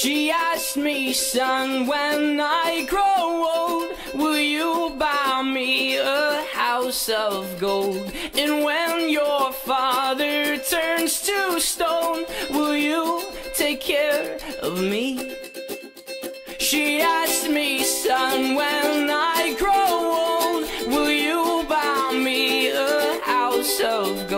She asked me, son, when I grow old, will you buy me a house of gold? And when your father turns to stone, will you take care of me? She asked me, son, when I grow old, will you buy me a house of gold?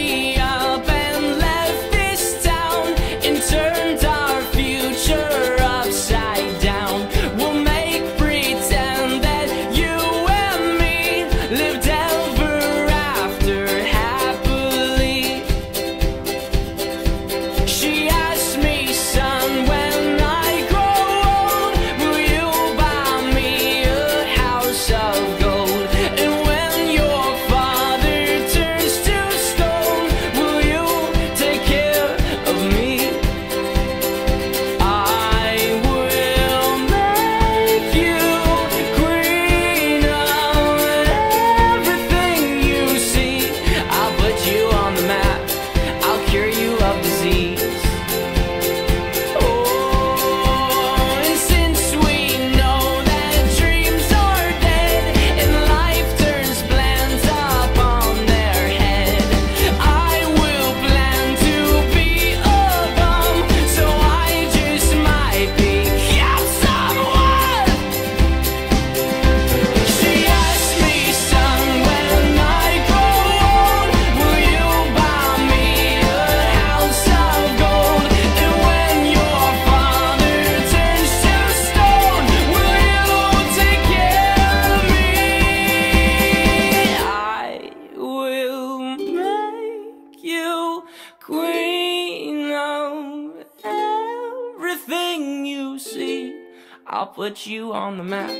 queen of everything you see. I'll put you on the map.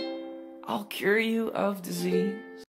I'll cure you of disease.